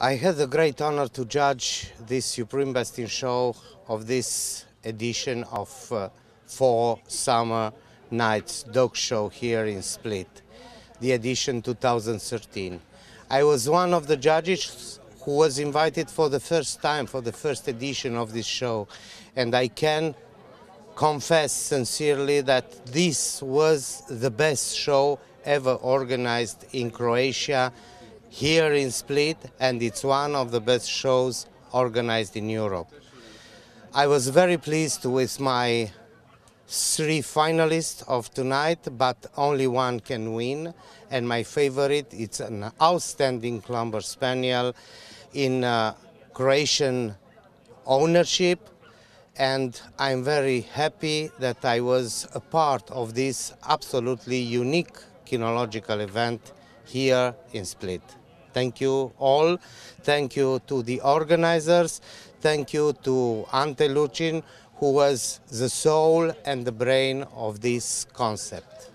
I had the great honor to judge this Supreme Best in Show of this edition of uh, Four Summer Nights Dog Show here in Split, the edition 2013. I was one of the judges who was invited for the first time for the first edition of this show, and I can confess sincerely that this was the best show ever organized in Croatia here in Split, and it's one of the best shows organized in Europe. I was very pleased with my three finalists of tonight, but only one can win. And my favorite, it's an outstanding Clumber Spaniel in uh, Croatian ownership. And I'm very happy that I was a part of this absolutely unique kinological event here in Split. Thank you all. Thank you to the organizers. Thank you to Ante Lucin, who was the soul and the brain of this concept.